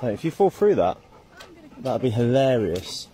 Hey, if you fall through that, that'd be hilarious.